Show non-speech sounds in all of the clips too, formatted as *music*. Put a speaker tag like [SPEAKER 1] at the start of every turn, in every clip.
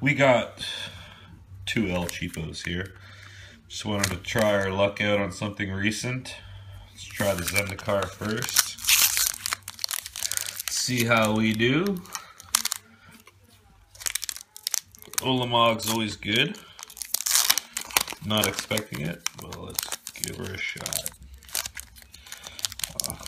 [SPEAKER 1] We got two El Cheapos here. Just wanted to try our luck out on something recent. Let's try the Zendikar first. See how we do. Ulamog's always good. Not expecting it. Well, let's give her a shot. Oh,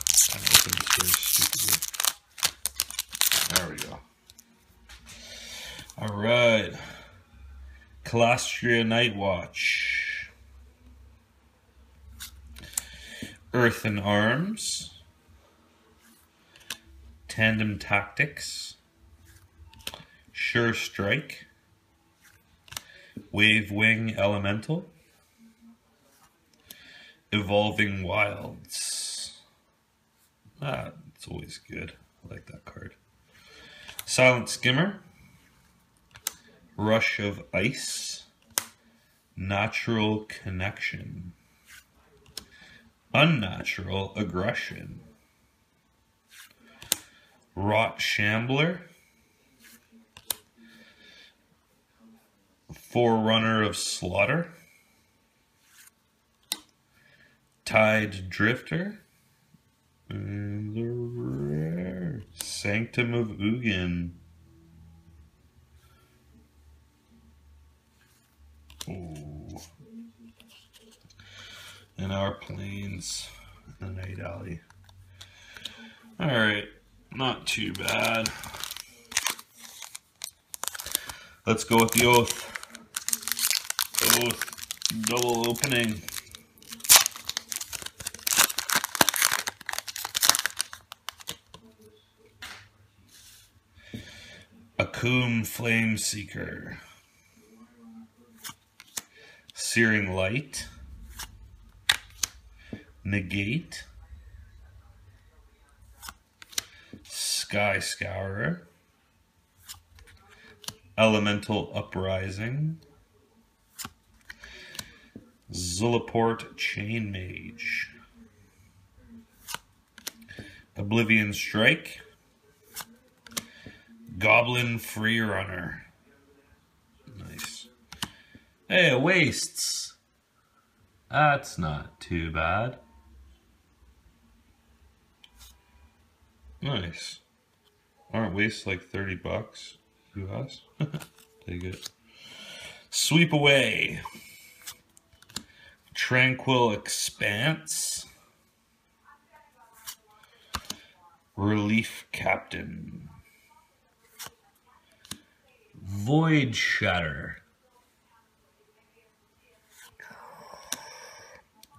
[SPEAKER 1] Kalastria Night Watch. Earthen Arms. Tandem Tactics. Sure Strike. Wave Wing Elemental. Evolving Wilds. Ah, it's always good. I like that card. Silent Skimmer. Rush of Ice. Natural Connection. Unnatural Aggression. Rot Shambler. Forerunner of Slaughter. Tide Drifter. And the rare Sanctum of Ugin. Ooh. And our planes. In the Night Alley. Alright, not too bad. Let's go with the oath. Oath double opening. Akoum Flame Seeker. Searing Light. Negate. Sky Scourer. Elemental Uprising. Zulaport Chain Mage. Oblivion Strike. Goblin Free Runner. Hey, wastes. That's not too bad. Nice. Aren't wastes like 30 bucks US? *laughs* Take it. Sweep away. Tranquil Expanse. Relief Captain. Void Shatter.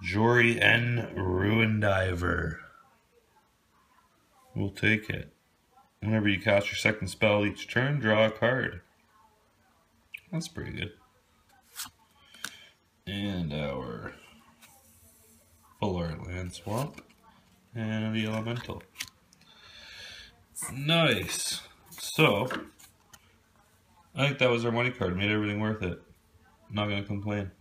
[SPEAKER 1] Jori En. Ruin Diver. We'll take it. Whenever you cast your second spell each turn, draw a card. That's pretty good. And our Full Art Land Swamp. And the Elemental. Nice. So, I think that was our money card. Made everything worth it. Not going to complain.